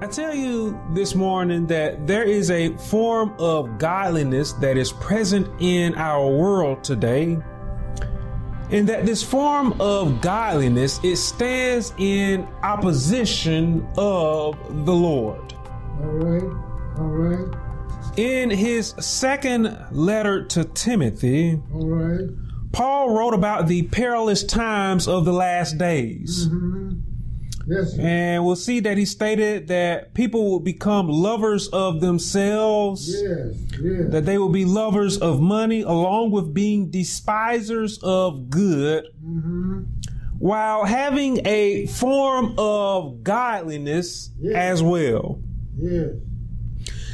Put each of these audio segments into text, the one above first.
I tell you this morning that there is a form of godliness that is present in our world today. And that this form of godliness, it stands in opposition of the Lord. All right. All right. In his second letter to Timothy, All right. Paul wrote about the perilous times of the last days. Mm-hmm. Yes. sir. And we'll see that he stated that people will become lovers of themselves, Yes. Yes. that they will be lovers of money, along with being despisers of good, Mm-hmm. while having a form of godliness Yeah. as well. Yes.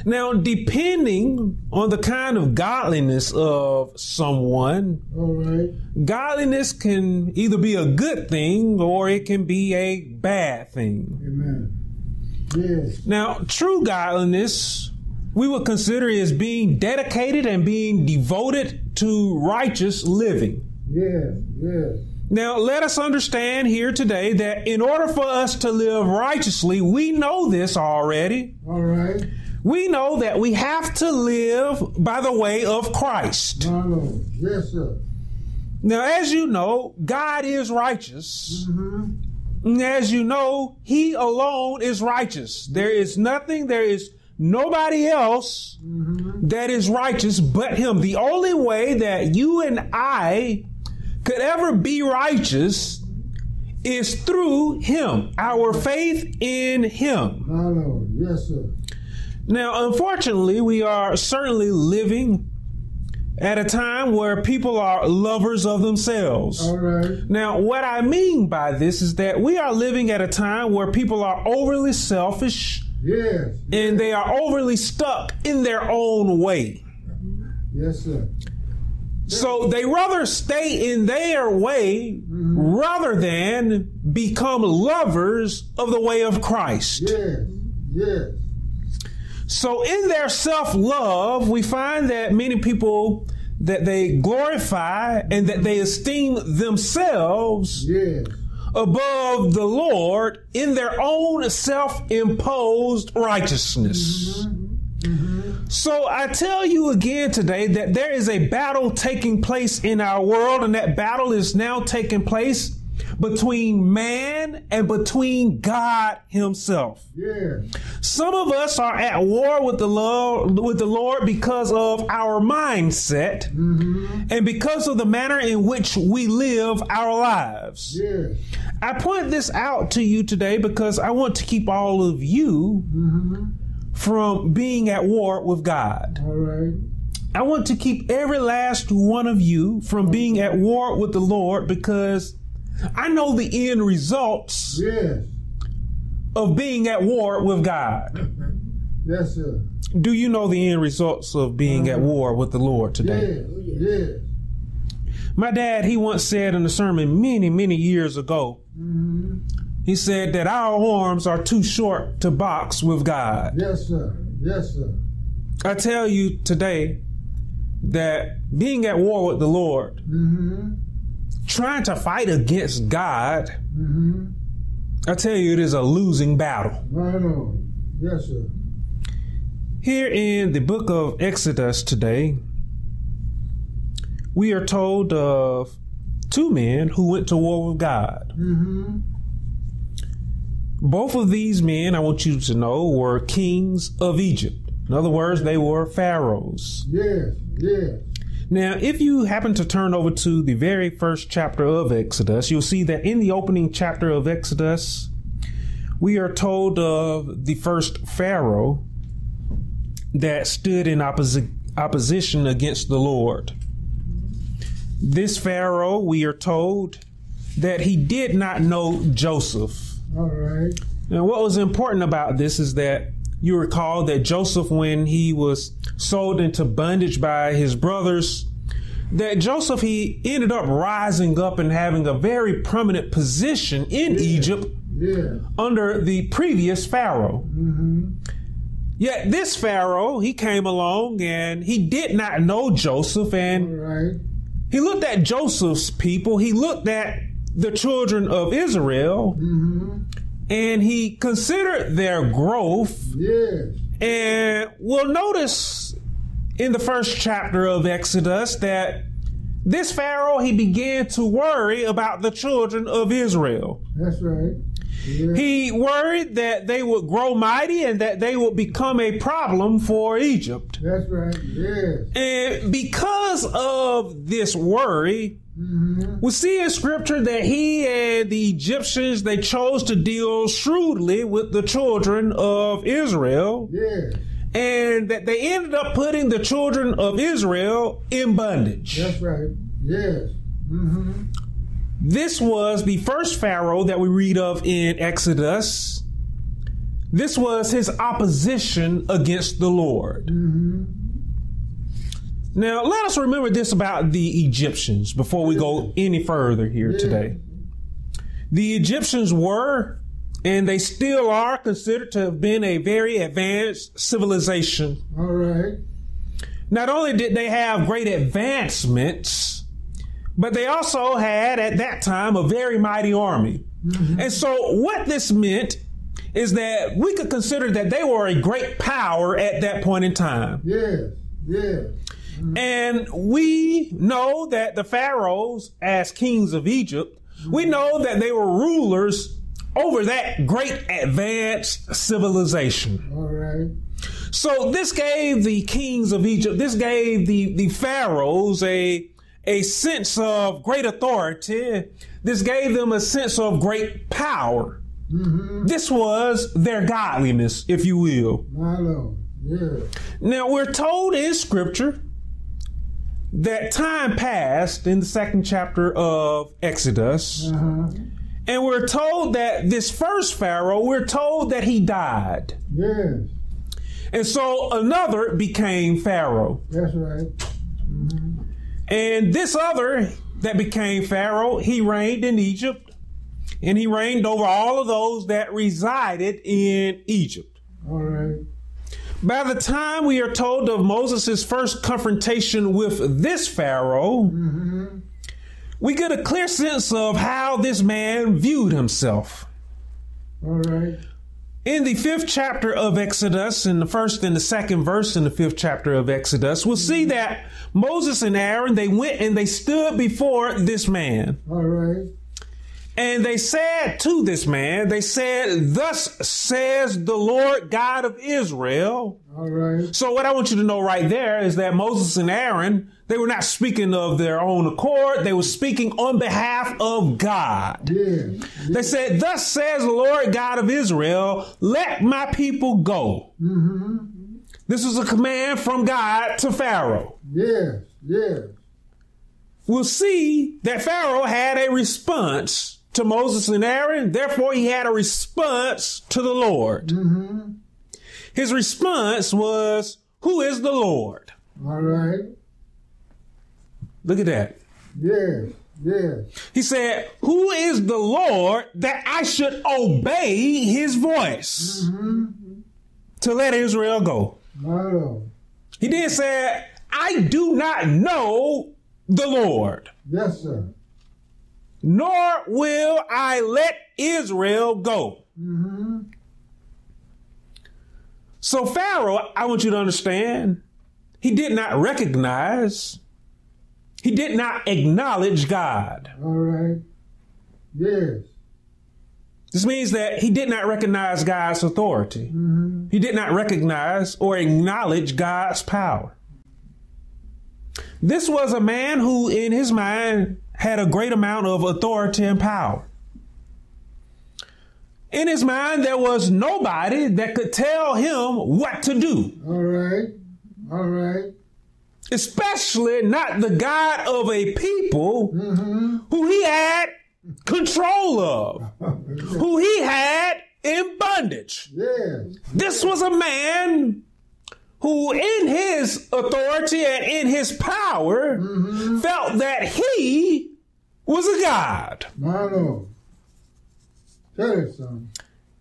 Now, depending on the kind of godliness of someone, All right. godliness can either be a good thing or it can be a bad thing. Amen. Yes. Now, true godliness we would consider as being dedicated and being devoted to righteous living. Yes. Yes. Now, let us understand here today that in order for us to live righteously, we know this already. All right. We know that we have to live by the way of Christ. Yes, sir. Now, as you know, God is righteous. Mm-hmm. As you know, He alone is righteous. There is nothing, there is nobody else Mm-hmm. that is righteous but Him. The only way that you and I could ever be righteous is through Him, our faith in Him. My Lord. Yes, sir. Now, unfortunately, we are certainly living at a time where people are lovers of themselves. All right. Now, what I mean by this is that we are living at a time where people are overly selfish Yes. and they are overly stuck in their own way. Yes, sir. So they rather stay in their way mm-hmm. rather than become lovers of the way of Christ. Yes. Yes. So in their self-love, we find that many people that they glorify and that they esteem themselves Yes. above the Lord in their own self-imposed righteousness. Mm-hmm. So I tell you again today that there is a battle taking place in our world and that battle is now taking place between man and between God himself. Yes. Some of us are at war with the Lord, with the Lord because of our mindset mm-hmm. and because of the manner in which we live our lives. Yes. I point this out to you today because I want to keep all of you mm-hmm. from being at war with God. All right. I want to keep every last one of you from being at war with the Lord because I know the end results Yes. of being at war with God. Yes, sir. Do you know the end results of being at war with the Lord today? Yes. Yes. My dad, he once said in a sermon many, many years ago, he said that our arms are too short to box with God. Yes, sir. Yes, sir. I tell you today that being at war with the Lord, Mm-hmm. Trying to fight against God, Mm-hmm. I tell you, it is a losing battle. Right on. Yes, sir. Here in the book of Exodus today, we are told of two men who went to war with God. Mm-hmm. Both of these men, I want you to know, were kings of Egypt. In other words, they were pharaohs. Yes. Yes. Now, if you happen to turn over to the very first chapter of Exodus, you'll see that in the opening chapter of Exodus, we are told of the first Pharaoh that stood in opposi- opposition against the Lord. This Pharaoh, we are told that he did not know Joseph. All right. Now, what was important about this is that you recall that Joseph, when he was sold into bondage by his brothers, that Joseph, he ended up rising up and having a very prominent position in Egypt Yeah. under the previous Pharaoh. Mm-hmm. Yet this Pharaoh, he came along and he did not know Joseph and right. he looked at Joseph's people, he looked at the children of Israel, Mm-hmm. And he considered their growth. Yes. And we'll notice in the first chapter of Exodus that this Pharaoh, he began to worry about the children of Israel. That's right. Yeah. He worried that they would grow mighty and that they would become a problem for Egypt. That's right. Yes. And because of this worry, Mm-hmm. we see in scripture that he and the Egyptians, they chose to deal shrewdly with the children of Israel Yes. and that they ended up putting the children of Israel in bondage. That's right. Yes. Mm-hmm. This was the first Pharaoh that we read of in Exodus. This was his opposition against the Lord. Mm-hmm. Now, let us remember this about the Egyptians before we go any further here today. The Egyptians were, and they still are, considered to have been a very advanced civilization. All right. Not only did they have great advancements, but they also had at that time a very mighty army. Mm-hmm. And so, what this meant is that we could consider that they were a great power at that point in time. Yes. Yes. And we know that the pharaohs, as kings of Egypt, we know that they were rulers over that great advanced civilization. All right. So this gave the kings of Egypt, this gave the, the pharaohs a, a sense of great authority. This gave them a sense of great power. Mm-hmm. This was their godliness, if you will. My Lord. Yes. Now we're told in scripture that time passed in the second chapter of Exodus, Uh-huh. and we're told that this first Pharaoh, we're told that he died. Yes. And so another became Pharaoh. That's right. And this other that became Pharaoh, he reigned in Egypt, and he reigned over all of those that resided in Egypt. All right. By the time we are told of Moses' first confrontation with this Pharaoh, Mm-hmm. we get a clear sense of how this man viewed himself. All right. In the fifth chapter of Exodus, in the first and the second verse in the fifth chapter of Exodus, we'll see that Moses and Aaron, they went and they stood before this man. All right. And they said to this man, they said, Thus says the Lord God of Israel. All right. So what I want you to know right there is that Moses and Aaron, they were not speaking of their own accord. They were speaking on behalf of God. Yes. They said, Thus says the Lord God of Israel, let my people go. Mm-hmm. This was a command from God to Pharaoh. Yes. Yes. We'll see that Pharaoh had a response to Moses and Aaron. Therefore, he had a response to the Lord. Mm-hmm. His response was, Who is the Lord? All right. Look at that. Yes. Yes. He said, Who is the Lord that I should obey his voice Mm-hmm. to let Israel go? He then said, I do not know the Lord, Yes, sir. Nor will I let Israel go. Mm-hmm. So, Pharaoh, I want you to understand, he did not recognize, he did not acknowledge God. All right. Yes. This means that he did not recognize God's authority. Mm-hmm. He did not recognize or acknowledge God's power. This was a man who, in his mind, had a great amount of authority and power. In his mind, there was nobody that could tell him what to do, All right. All right. especially not the God of a people Mm-hmm. who he had control of, who he had in bondage. yes. This was a man who, in his authority and in his power, mm-hmm. felt that he was a god. My Lord. Tell it, son.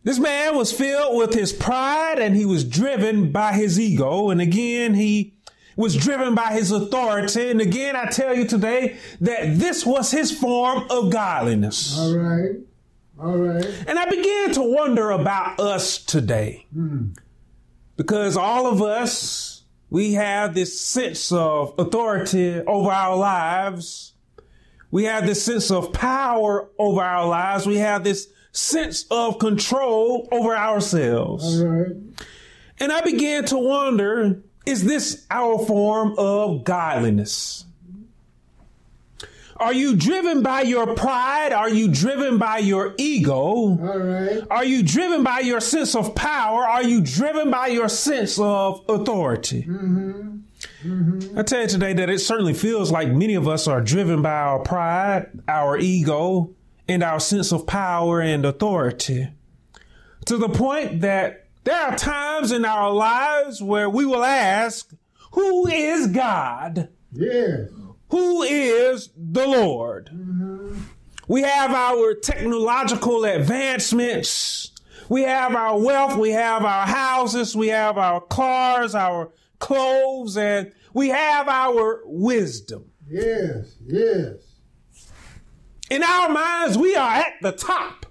This man was filled with his pride and he was driven by his ego. And again, he was driven by his authority. And again, I tell you today that this was his form of godliness. All right. All right. And I began to wonder about us today. Hmm. Because all of us, we have this sense of authority over our lives. We have this sense of power over our lives. We have this sense of control over ourselves. Right. And I began to wonder, is this our form of godliness? Are you driven by your pride? Are you driven by your ego? All right. Are you driven by your sense of power? Are you driven by your sense of authority? Mm-hmm. Mm-hmm. I tell you today that it certainly feels like many of us are driven by our pride, our ego, and our sense of power and authority. To the point that there are times in our lives where we will ask, Who is God? Yes. Who is the Lord? We have our technological advancements. We have our wealth. We have our houses. We have our cars, our clothes, and we have our wisdom. Yes. Yes. In our minds, we are at the top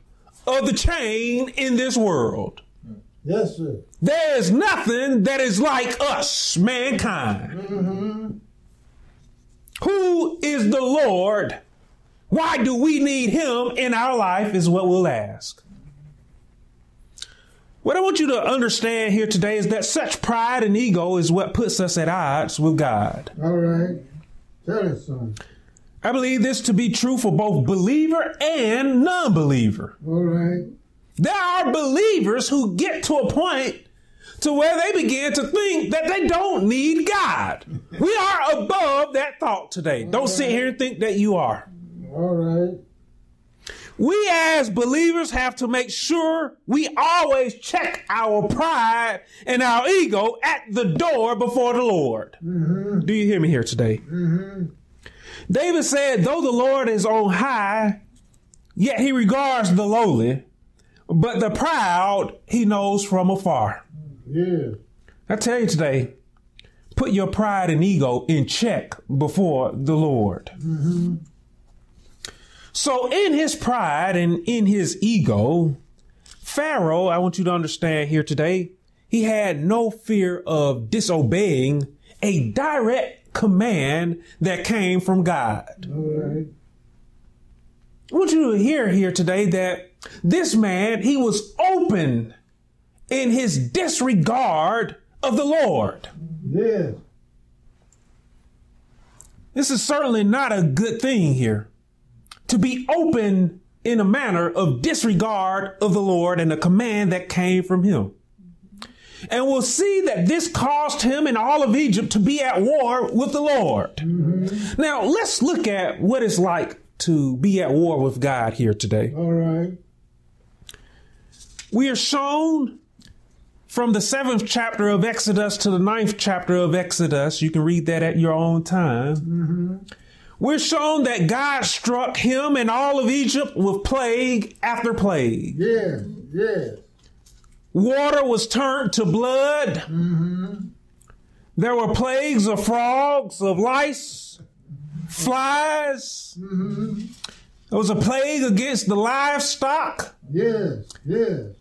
of the chain in this world. Yes, sir. There is nothing that is like us, mankind. Mm-hmm. Who is the Lord? Why do we need him in our life? Is what we'll ask. What I want you to understand here today is that such pride and ego is what puts us at odds with God. All right. Tell us, son. I believe this to be true for both believer and non believer. All right. There are believers who get to a point to where they begin to think that they don't need God. We are above that thought today. Don't sit here and think that you are. All right. We as believers have to make sure we always check our pride and our ego at the door before the Lord. Mm-hmm. Do you hear me here today? Mm-hmm. David said, though the Lord is on high, yet he regards the lowly, but the proud he knows from afar. Yes. I tell you today, put your pride and ego in check before the Lord. Mm-hmm. So, in his pride and in his ego, Pharaoh, I want you to understand here today, he had no fear of disobeying a direct command that came from God. All right. I want you to hear here today that this man, he was open in his disregard of the Lord. Yes. This is certainly not a good thing here. To be open in a manner of disregard of the Lord and the command that came from him. And we'll see that this caused him and all of Egypt to be at war with the Lord. Mm-hmm. Now, let's look at what it's like to be at war with God here today. All right. We are shown from the seventh chapter of Exodus to the ninth chapter of Exodus. You can read that at your own time. Mm-hmm. We're shown that God struck him and all of Egypt with plague after plague. Yes. Yes. Water was turned to blood. Mm-hmm. There were plagues of frogs, of lice, flies. Mm-hmm. There was a plague against the livestock. Yes. Yes.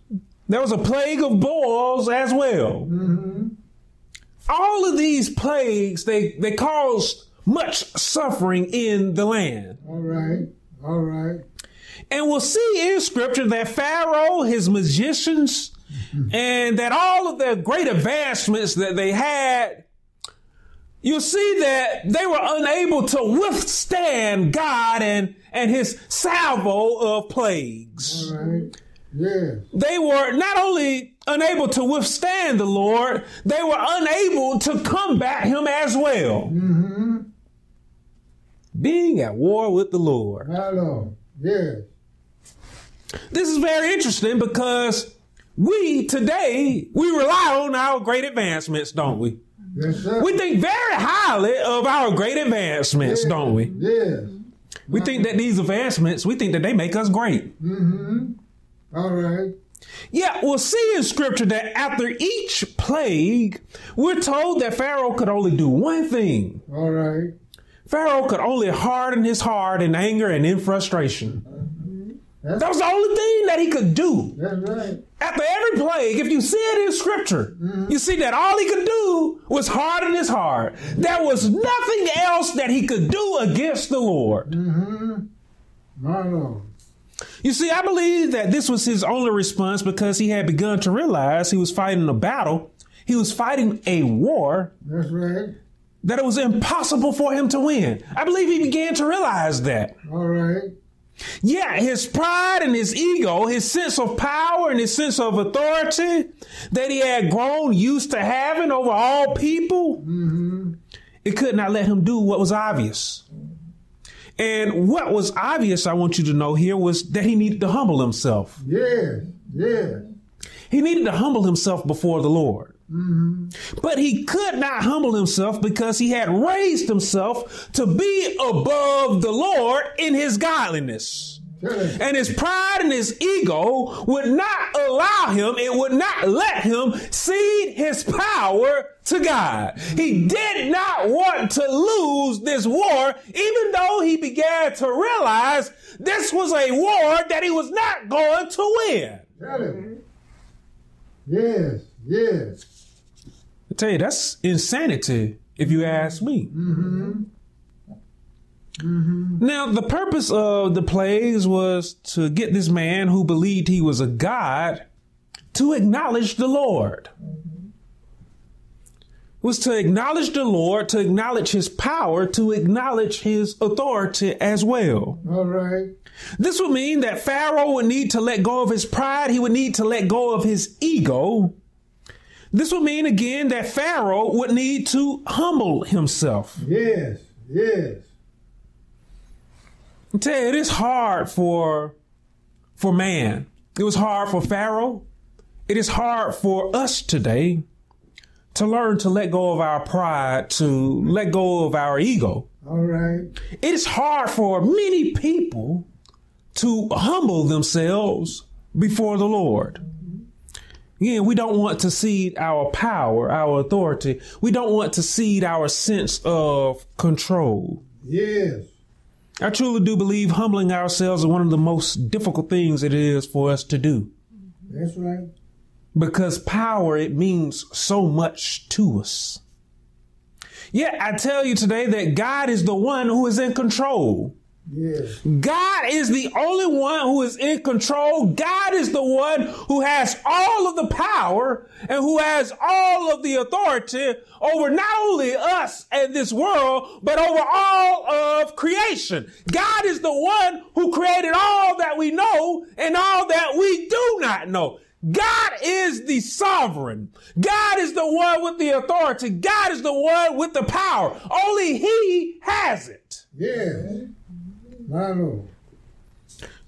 There was a plague of boils as well. Mm-hmm. All of these plagues, they, they caused much suffering in the land. All right. All right. And we'll see in scripture that Pharaoh, his magicians, mm-hmm. and that all of the great advancements that they had, you'll see that they were unable to withstand God and, and his salvo of plagues. All right. Yes. They were not only unable to withstand the Lord, they were unable to combat him as well. Mm-hmm. Being at war with the Lord. Hello. Yes. This is very interesting because we today, we rely on our great advancements, don't we? Yes, sir. We think very highly of our great advancements, don't we? Yes. We think that these advancements, we think that they make us great. Mm-hmm. All right. Yeah, we'll see in scripture that after each plague, we're told that Pharaoh could only do one thing. All right. Pharaoh could only harden his heart in anger and in frustration. That's, That was the only thing that he could do. that's right. After every plague, if you see it in scripture, you see that all he could do was harden his heart. There was nothing else that he could do against the Lord. Mm-hmm. My Lord. You see, I believe that this was his only response because he had begun to realize he was fighting a battle. He was fighting a war That's right. that it was impossible for him to win. I believe he began to realize that. All right. Yeah, his pride and his ego, his sense of power and his sense of authority that he had grown used to having over all people, mm-hmm. it could not let him do what was obvious. And what was obvious, I want you to know here, was that he needed to humble himself. Yeah, yeah. He needed to humble himself before the Lord. Mm-hmm. But he could not humble himself because he had raised himself to be above the Lord in his godliness. And his pride and his ego would not allow him, it would not let him cede his power to God. He did not want to lose this war, even though he began to realize this was a war that he was not going to win. Yes. Yes. I tell you, that's insanity, if you ask me. Mm-hmm. Now, the purpose of the plagues was to get this man who believed he was a god to acknowledge the Lord. Mm-hmm. Was to acknowledge the Lord, to acknowledge his power, to acknowledge his authority as well. All right. This would mean that Pharaoh would need to let go of his pride. He would need to let go of his ego. This would mean again that Pharaoh would need to humble himself. Yes. Yes. I tell you, it is hard for for man. It was hard for Pharaoh. It is hard for us today to learn to let go of our pride, to let go of our ego. All right. It is hard for many people to humble themselves before the Lord. Again, we don't want to cede our power, our authority. We don't want to cede our sense of control. Yes. I truly do believe humbling ourselves is one of the most difficult things it is for us to do. That's right. Because power, it means so much to us. Yet I tell you today that God is the one who is in control. Yes. God is the only one who is in control. God is the one who has all of the power and who has all of the authority over not only us and this world, but over all of creation. God is the one who created all that we know and all that we do not know. God is the sovereign. God is the one with the authority. God is the one with the power. Only He has it. Yes. My Lord.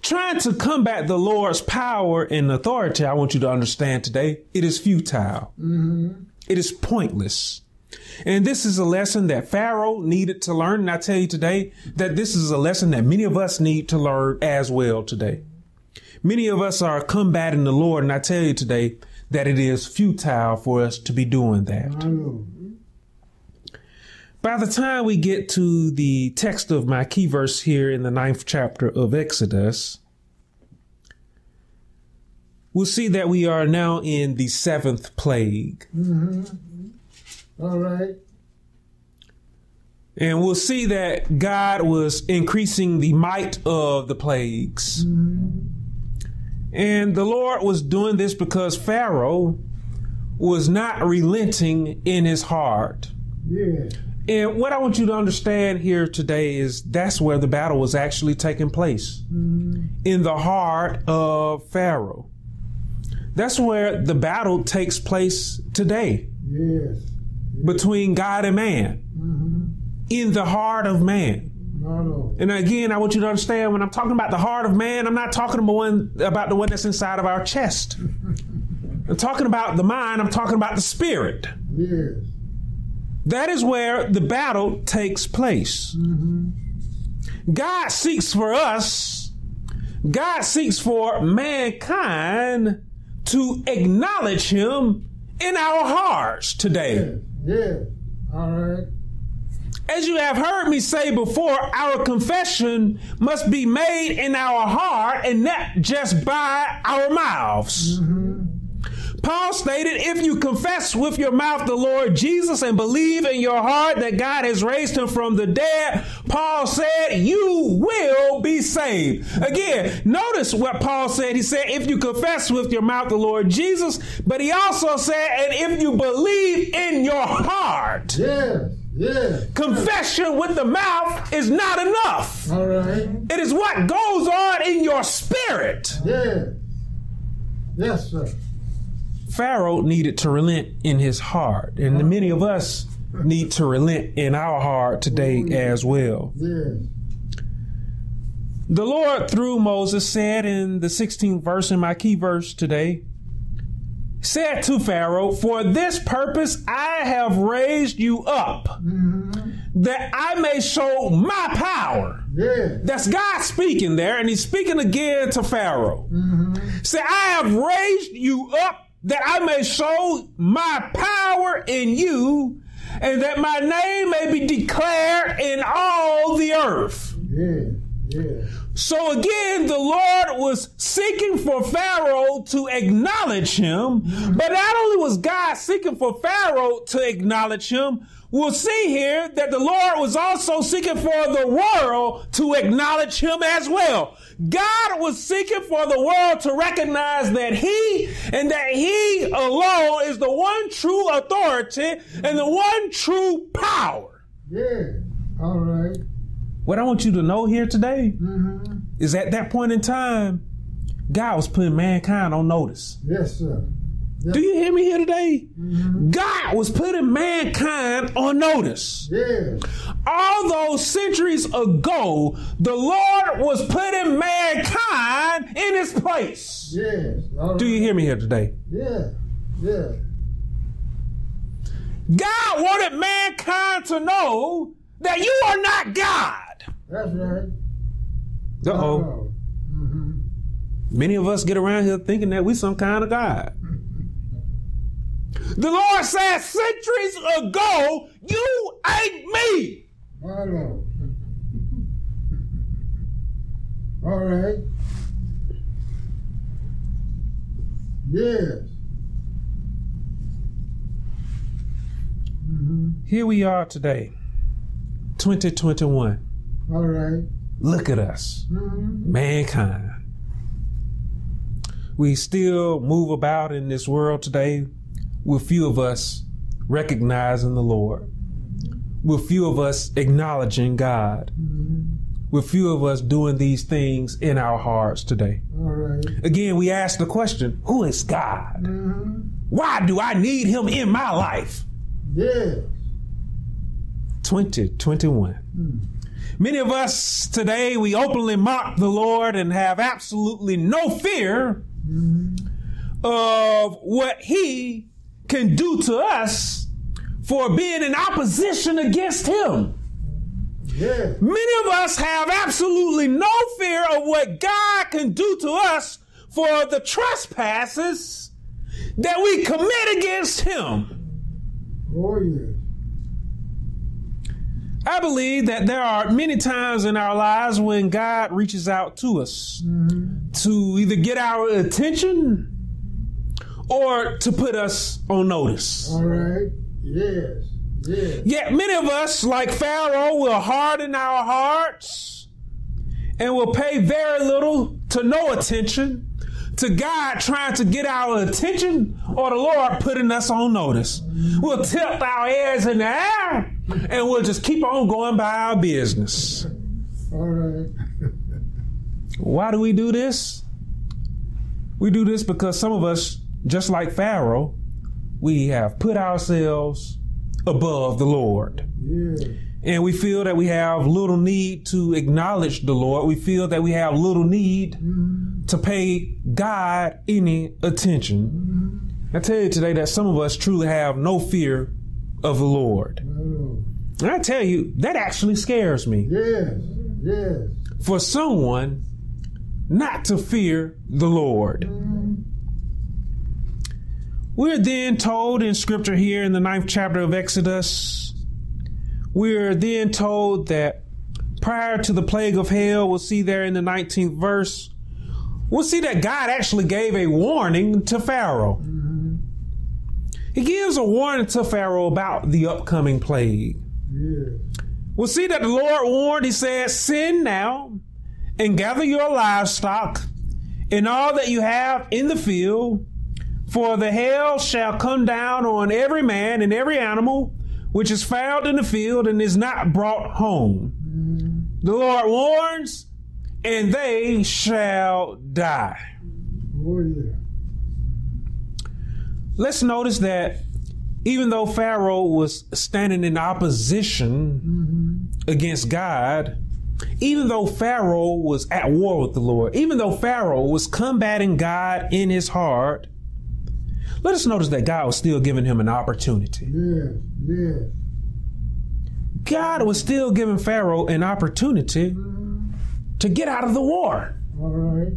Trying to combat the Lord's power and authority, I want you to understand today, it is futile. Mm-hmm. It is pointless. And this is a lesson that Pharaoh needed to learn. And I tell you today that this is a lesson that many of us need to learn as well today. Many of us are combating the Lord. And I tell you today that it is futile for us to be doing that. By the time we get to the text of my key verse here in the ninth chapter of Exodus, we'll see that we are now in the seventh plague. Mm-hmm. All right. And we'll see that God was increasing the might of the plagues. Mm-hmm. And the Lord was doing this because Pharaoh was not relenting in his heart. Yes. And what I want you to understand here today is that's where the battle was actually taking place mm. in the heart of Pharaoh. That's where the battle takes place today Yes. between God and man, mm-hmm. in the heart of man. And again, I want you to understand when I'm talking about the heart of man, I'm not talking about, one, about the one that's inside of our chest. I'm talking about the mind, I'm talking about the spirit. Yes. That is where the battle takes place. God seeks for us, God seeks for mankind to acknowledge Him in our hearts today. Yes. Yes. All right. As you have heard me say before, our confession must be made in our heart and not just by our mouths. Mm-hmm. Paul stated, if you confess with your mouth the Lord Jesus and believe in your heart that God has raised him from the dead, Paul said, you will be saved. Again, notice what Paul said. He said, if you confess with your mouth the Lord Jesus, but he also said, and if you believe in your heart. Yes. Yes. Confession with the mouth is not enough. All right. It is what goes on in your spirit. Yes. Yes, sir. Pharaoh needed to relent in his heart, and many of us need to relent in our heart today as well. Yes. The Lord, through Moses, said in the 16th verse, in my key verse today, said to Pharaoh, For this purpose I have raised you up, that I may show my power. Yes. That's God speaking there, and he's speaking again to Pharaoh. Say, I have raised you up that I may show my power in you, and that my name may be declared in all the earth. Yes. Yes. So again, the Lord was seeking for Pharaoh to acknowledge him, but not only was God seeking for Pharaoh to acknowledge him, we'll see here that the Lord was also seeking for the world to acknowledge him as well. God was seeking for the world to recognize that he and that he alone is the one true authority and the one true power. Yeah, All right. What I want you to know here today Mm-hmm. is at that point in time, God was putting mankind on notice. Yes, sir. Do you hear me here today? God was putting mankind on notice. Yes. All those centuries ago, the Lord was putting mankind in his place. Yes. Right. Do you hear me here today? Yeah. Yeah. God wanted mankind to know that you are not God. That's right. Uh oh. Mm-hmm. Many of us get around here thinking that we're some kind of God. The Lord said centuries ago, you ain't me. My Lord. All right. Yes. Mm-hmm. Here we are today, 2021. All right. Look at us, Mm-hmm. mankind. We still move about in this world today with few of us recognizing the Lord, with few of us acknowledging God, Mm-hmm. with few of us doing these things in our hearts today. All right. Again, we ask the question who is God? Mm-hmm. Why do I need him in my life? Yes. 2021. Many of us today, we openly mock the Lord and have absolutely no fear of what he can do to us for being in opposition against him. Yes. Many of us have absolutely no fear of what God can do to us for the trespasses that we commit against him. Oh, yes. I believe that there are many times in our lives when God reaches out to us mm-hmm. to either get our attention or to put us on notice. All right. Yes. Yes. Yet many of us, like Pharaoh, will harden our hearts and will pay very little to no attention to God trying to get our attention or the Lord putting us on notice. We'll tilt our heads in the air and we'll just keep on going by our business. All right. Why do we do this? We do this because some of us, just like Pharaoh, we have put ourselves above the Lord. Yes. And we feel that we have little need to acknowledge the Lord. We feel that we have little need mm-hmm. to pay God any attention. Mm-hmm. I tell you today that some of us truly have no fear of the Lord. Lord. And I tell you, that actually scares me. Yes. Yes. For someone not to fear the Lord. We're then told in scripture here in the ninth chapter of Exodus, We're then told that prior to the plague of hail, we'll see there in the 19th verse, we'll see that God actually gave a warning to Pharaoh. He gives a warning to Pharaoh about the upcoming plague. Yes. We'll see that the Lord warned, He said, Send now and gather your livestock and all that you have in the field, for the hail shall come down on every man and every animal which is found in the field and is not brought home. The Lord warns, and they shall die. Let's notice that even though Pharaoh was standing in opposition against God, even though Pharaoh was at war with the Lord, even though Pharaoh was combating God in his heart, let us notice that God was still giving him an opportunity. Yes. Yes. God was still giving Pharaoh an opportunity to get out of the war All right.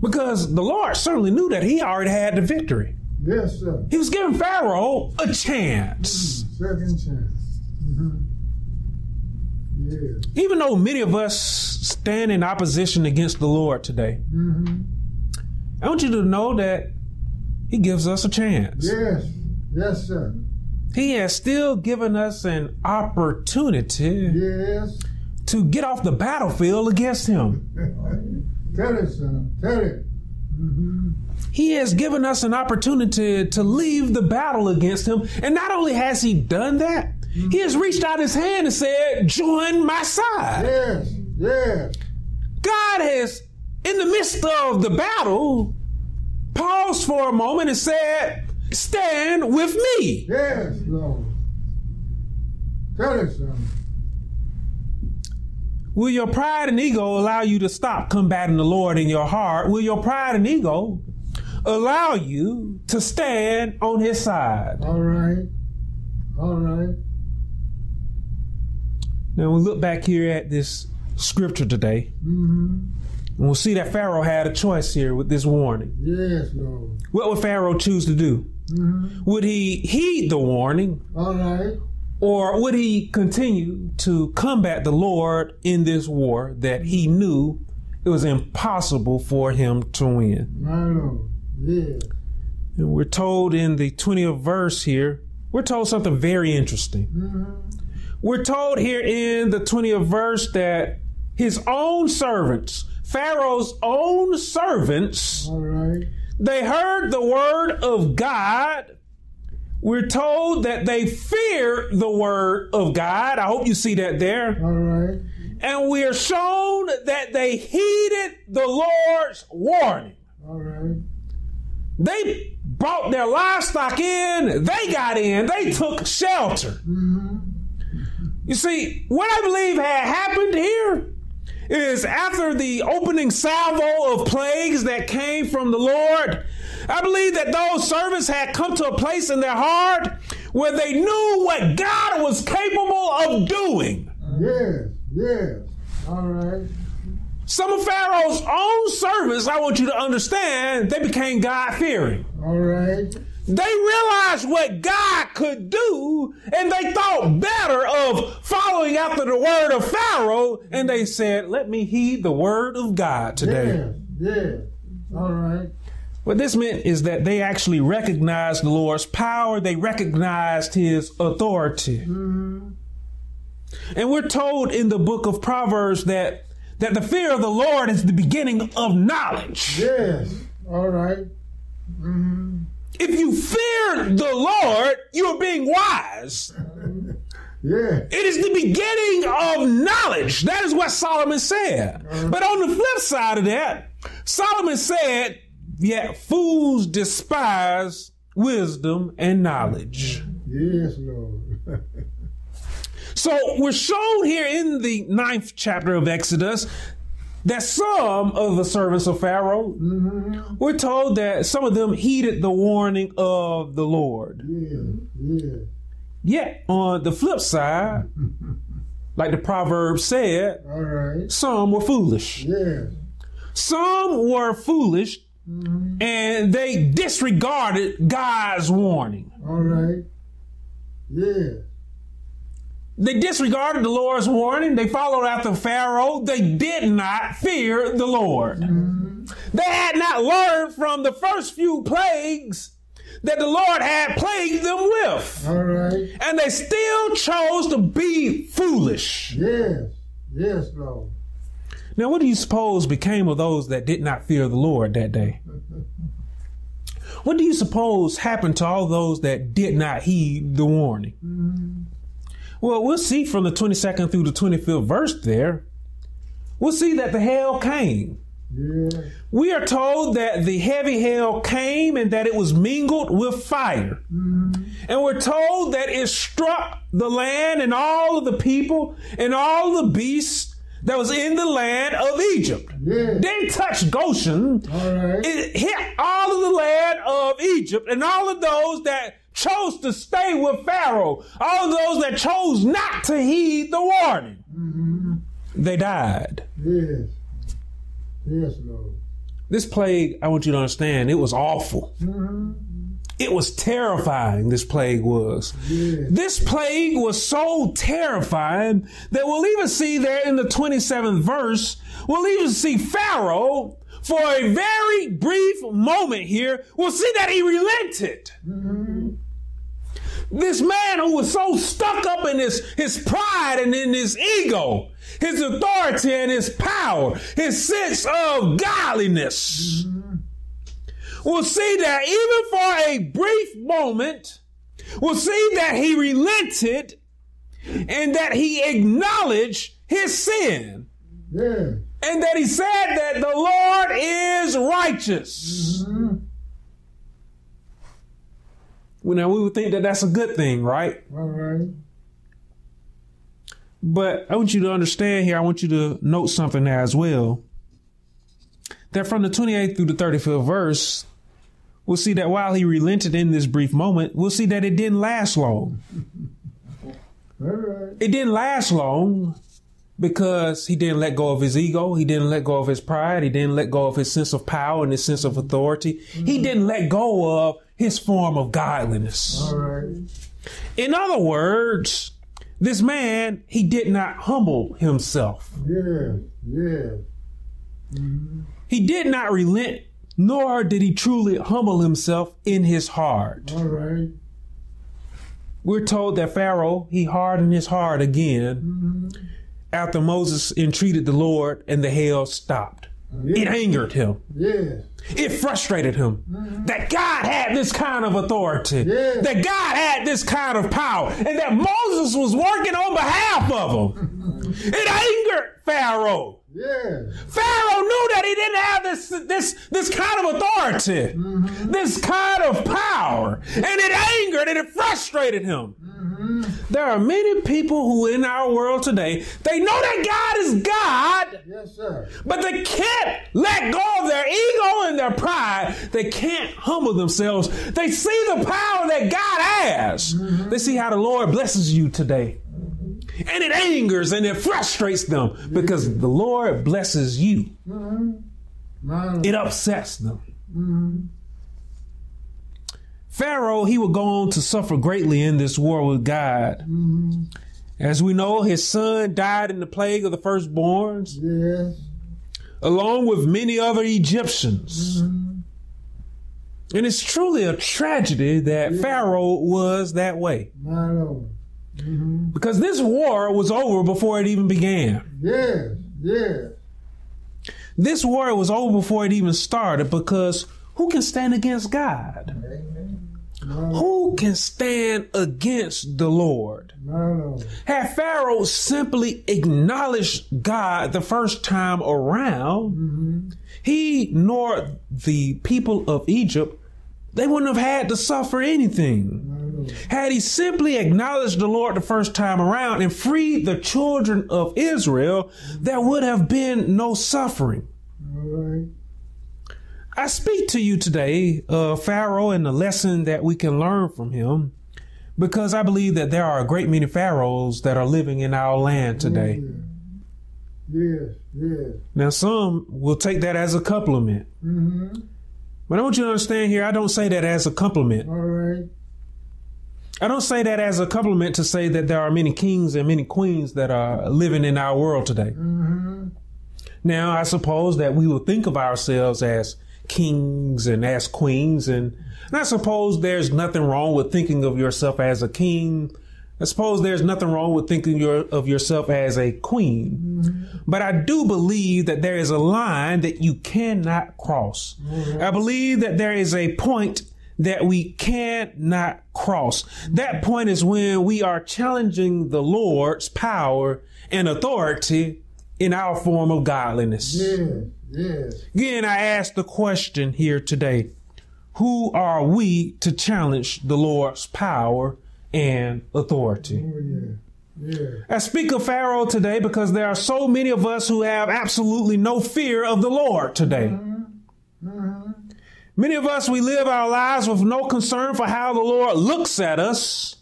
because the Lord certainly knew that he already had the victory. Yes, sir. He was giving Pharaoh a chance. Second chance. Mm-hmm. Yes. Even though many of us stand in opposition against the Lord today, Mm-hmm. I want you to know that He gives us a chance. Yes. Yes, sir. He has still given us an opportunity Yes. to get off the battlefield against Him. Tell it, son. Tell it. Mm-hmm. He has given us an opportunity to leave the battle against Him. And not only has He done that, He has reached out His hand and said, Join my side. Yes. Yes. God has, in the midst of the battle, paused for a moment and said, Stand with me. Yes, Lord. Tell it, son. Will your pride and ego allow you to stop combating the Lord in your heart? Will your pride and ego allow you to stand on his side? All right. All right. Now we look back here at this scripture today, Mm-hmm. And we'll see that Pharaoh had a choice here with this warning. Yes, Lord. What would Pharaoh choose to do? Mm-hmm. Would he heed the warning All right. Or would he continue to combat the Lord in this war that he knew it was impossible for him to win? My Lord. Yes. And we're told in the 20th verse here, we're told something very interesting. Mm-hmm. We're told here in the 20th verse that his own servants, Pharaoh's own servants, All right. they heard the word of God. We're told that they feared the word of God. I hope you see that there. All right. And we are shown that they heeded the Lord's warning. All right. They brought their livestock in, they got in, they took shelter. Mm-hmm. You see, what I believe had happened here is after the opening salvo of plagues that came from the Lord, I believe that those servants had come to a place in their heart where they knew what God was capable of doing. Yes. Yes. All right. Some of Pharaoh's own servants, I want you to understand, they became God fearing. All right. They realized what God could do, and they thought better of following after the word of Pharaoh, and they said, Let me heed the word of God today. Yes. Yes. All right. What this meant is that they actually recognized the Lord's power, they recognized his authority. Mm-hmm. And we're told in the book of Proverbs that, that the fear of the Lord is the beginning of knowledge. Yes. All right. Mm-hmm. If you fear the Lord, you are being wise. Yeah. It is the beginning of knowledge. That is what Solomon said. Uh-huh. But on the flip side of that, Solomon said, Yet fools despise wisdom and knowledge. Yes, Lord. So we're shown here in the ninth chapter of Exodus that some of the servants of Pharaoh, mm-hmm. we're told that some of them heeded the warning of the Lord. Yeah. Yeah. Yet on the flip side, like the proverb said, All right. some were foolish. Yeah. Some were foolish Mm-hmm. and they disregarded God's warning. All right. Yeah. They disregarded the Lord's warning. They followed after Pharaoh. They did not fear the Lord. Mm-hmm. They had not learned from the first few plagues that the Lord had plagued them with. All right. And they still chose to be foolish. Yes. Yes, Lord. Now, what do you suppose became of those that did not fear the Lord that day? What do you suppose happened to all those that did not heed the warning? Mm. Well, we'll see from the 22nd through the 25th verse there. We'll see that the hail came. Yeah. We are told that the heavy hail came and that it was mingled with fire. Mm-hmm. And we're told that it struck the land and all of the people and all the beasts that was in the land of Egypt. Yeah. Didn't touch Goshen. All right. It hit all of the land of Egypt and all of those that chose to stay with Pharaoh, all those that chose not to heed the warning. Mm-hmm. They died. Yes. Yes, Lord. This plague, I want you to understand, it was awful. Mm-hmm. It was terrifying, this plague was. Yes. This plague was so terrifying that we'll even see there in the 27th verse, we'll even see Pharaoh for a very brief moment here. We'll see that he relented. Mm-hmm. This man who was so stuck up in his, his pride and in his ego, his authority and his power, his sense of godliness. Mm-hmm. We'll see that even for a brief moment, we'll see that he relented and that he acknowledged his sin Yes. and that he said that the Lord is righteous. Well, now we would think that that's a good thing, right? All right. But I want you to understand here, I want you to note something there as well. That from the 28th through the 35th verse, we'll see that while he relented in this brief moment, we'll see that it didn't last long. Right. It didn't last long because he didn't let go of his ego. He didn't let go of his pride. He didn't let go of his sense of power and his sense of authority. He mm-hmm. didn't let go of his form of godliness. Right. In other words, this man, he did not humble himself. Yes. Yes. Mm-hmm. He did not relent, nor did he truly humble himself in his heart. All right. We're told that Pharaoh, he hardened his heart again mm-hmm. after Moses entreated the Lord and the hail stopped. It angered him. Yes. It frustrated him mm-hmm. that God had this kind of authority, Yeah. that God had this kind of power, and that Moses was working on behalf of him. Mm-hmm. it angered Pharaoh. Yes. Pharaoh knew that he didn't have this this this kind of authority, mm-hmm. this kind of power, and it angered and it frustrated him. There are many people who in our world today they know that God is God, Yes, sir. but they can't let go of their ego and their pride. They can't humble themselves. They see the power that God has. Mm-hmm. They see how the Lord blesses you today. And it angers and it frustrates them because the Lord blesses you. Mm-hmm. My It upsets them. Mm-hmm. Pharaoh, he would go on to suffer greatly in this war with God. Mm-hmm. As we know, his son died in the plague of the firstborns, Yes. along with many other Egyptians. Mm-hmm. And it's truly a tragedy that Pharaoh was that way. Lord. Mm-hmm. Because this war was over before it even began. Yes. Yes. This war was over before it even started because who can stand against God? Who can stand against the Lord? Had Pharaoh simply acknowledged God the first time around, he nor the people of Egypt, they wouldn't have had to suffer anything. Had he simply acknowledged the Lord the first time around and freed the children of Israel, there would have been no suffering. I speak to you today, uh, Pharaoh, and the lesson that we can learn from him, because I believe that there are a great many pharaohs that are living in our land today. Yes. Yes. Now, some will take that as a compliment, Mm-hmm. but I want you to understand here, I don't say that as a compliment. All right. I don't say that as a compliment to say that there are many kings and many queens that are living in our world today. Mm-hmm. Now, I suppose that we will think of ourselves as kings and as queens, and, and I suppose there's nothing wrong with thinking of yourself as a king. I suppose there's nothing wrong with thinking your, of yourself as a queen. Mm-hmm. But I do believe that there is a line that you cannot cross. Mm-hmm. I believe that there is a point that we cannot cross. That point is when we are challenging the Lord's power and authority in our form of godliness. Yes. Again, I ask the question here today Who are we to challenge the Lord's power and authority? Oh, yeah. Yeah. I speak of Pharaoh today because there are so many of us who have absolutely no fear of the Lord today. Mm-hmm. Many of us, we live our lives with no concern for how the Lord looks at us.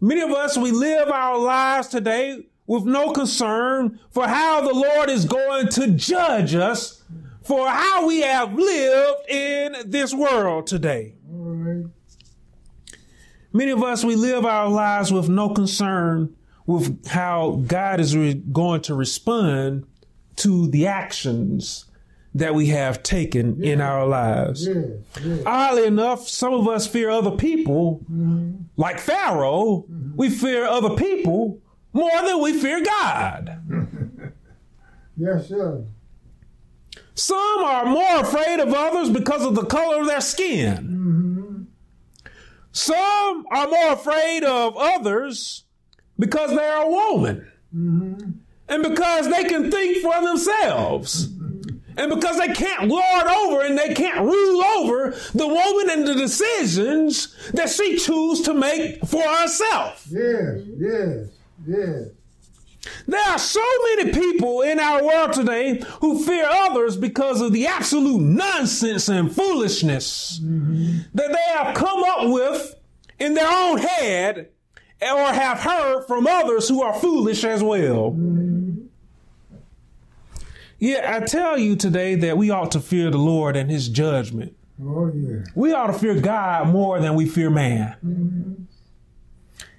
Many of us, we live our lives today with no concern for how the Lord is going to judge us for how we have lived in this world today. Right. Many of us, we live our lives with no concern with how God is re- going to respond to the actions that we have taken in our lives. Yes, yes. Oddly enough, some of us fear other people, mm-hmm. like Pharaoh. Mm-hmm. We fear other people more than we fear God. Yes, sir. Some are more afraid of others because of the color of their skin. Mm-hmm. Some are more afraid of others because they're a woman. Mm-hmm. And because they can think for themselves. Mm-hmm. And because they can't lord over and they can't rule over the woman and the decisions that she chooses to make for herself. Yes, yes, yes. There are so many people in our world today who fear others because of the absolute nonsense and foolishness that they have come up with in their own head or have heard from others who are foolish as well. Yeah, I tell you today that we ought to fear the Lord and his judgment. Oh, yeah. We ought to fear God more than we fear man.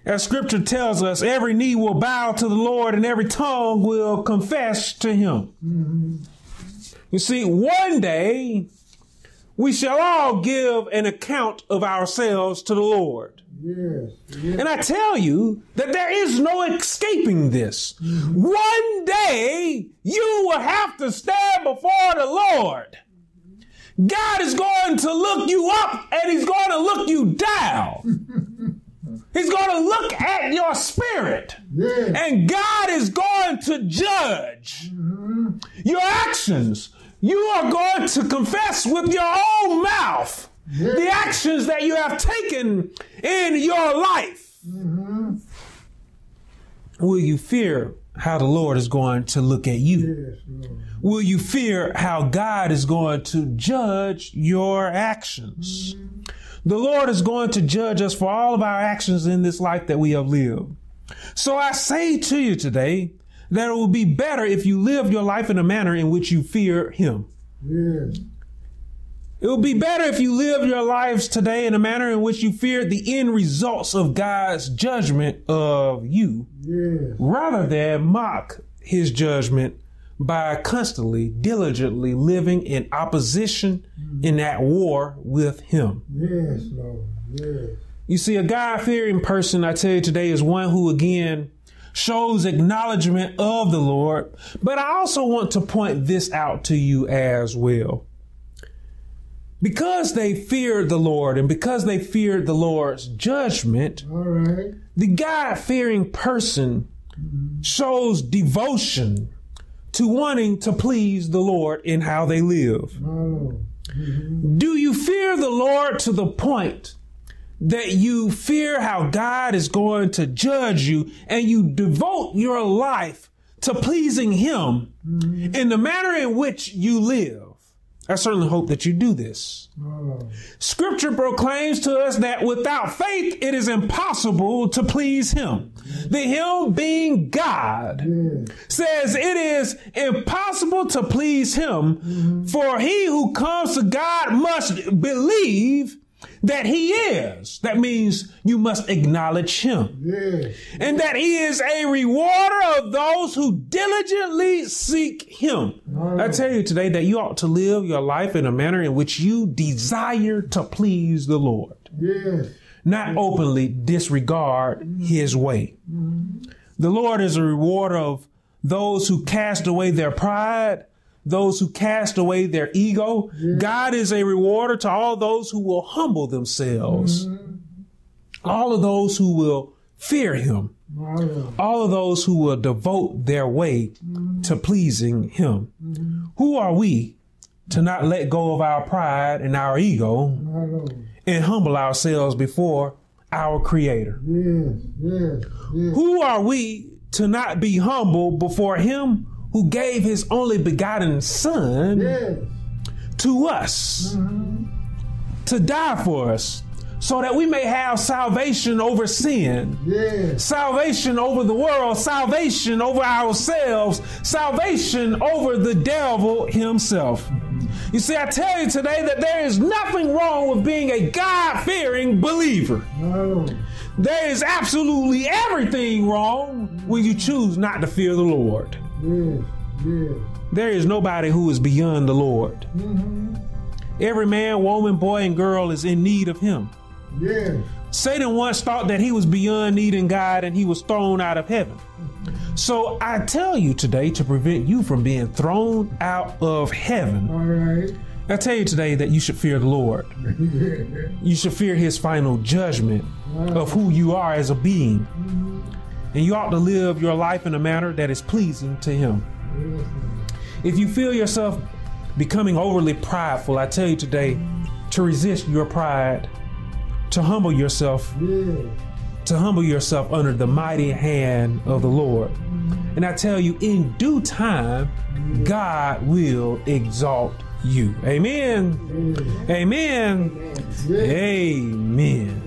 As scripture tells us, every knee will bow to the Lord and every tongue will confess to him. Mm-hmm. You see, one day we shall all give an account of ourselves to the Lord. Yes, yes. And I tell you that there is no escaping this. Mm-hmm. One day you will have to stand before the Lord. Mm-hmm. God is going to look you up and he's going to look you down. he's going to look at your spirit. Yes. And God is going to judge your actions. You are going to confess with your own mouth the actions that you have taken in your life. Mm-hmm. Will you fear how the Lord is going to look at you? Yes, Will you fear how God is going to judge your actions? Mm-hmm. The Lord is going to judge us for all of our actions in this life that we have lived. So I say to you today that it will be better if you live your life in a manner in which you fear Him. Yes. It will be better if you live your lives today in a manner in which you fear the end results of God's judgment of you Yes. rather than mock his judgment by constantly, diligently living in opposition in that war with him. Yes, Lord. Yes. You see, a God fearing person, I tell you today, is one who again shows acknowledgement of the Lord. But I also want to point this out to you as well. Because they feared the Lord and because they feared the Lord's judgment, All right. the God fearing person shows devotion to wanting to please the Lord in how they live. Do you fear the Lord to the point that you fear how God is going to judge you and you devote your life to pleasing Him in the manner in which you live? I certainly hope that you do this. Scripture proclaims to us that without faith it is impossible to please Him. The Him being God says it is impossible to please him, for he who comes to God must believe that he is. That means you must acknowledge him. Yes. And that he is a rewarder of those who diligently seek him. I tell you today that you ought to live your life in a manner in which you desire to please the Lord, Yes. not openly disregard his way. Mm-hmm. The Lord is a rewarder of those who cast away their pride, those who cast away their ego. God is a rewarder to all those who will humble themselves, mm-hmm. all of those who will fear him, Lord. all of those who will devote their way mm-hmm. to pleasing him. Mm-hmm. Who are we to not let go of our pride and our ego and humble ourselves before our creator? Yes. Yes. Yes. Who are we to not be humble before him who gave his only begotten son to us to die for us so that we may have salvation over sin, salvation over the world, salvation over ourselves, salvation over the devil himself. You see, I tell you today that there is nothing wrong with being a God fearing believer. Lord. There is absolutely everything wrong when you choose not to fear the Lord. Yes. Yes. There is nobody who is beyond the Lord. Every man, woman, boy, and girl is in need of Him. Yes. Satan once thought that he was beyond needing God and he was thrown out of heaven. So I tell you today to prevent you from being thrown out of heaven, All right. I tell you today that you should fear the Lord. You should fear his final judgment of who you are as a being. And you ought to live your life in a manner that is pleasing to him. If you feel yourself becoming overly prideful, I tell you today to resist your pride, to humble yourself, to humble yourself under the mighty hand of the Lord. And I tell you, in due time, God will exalt you. Amen. Amen. Yes. Amen.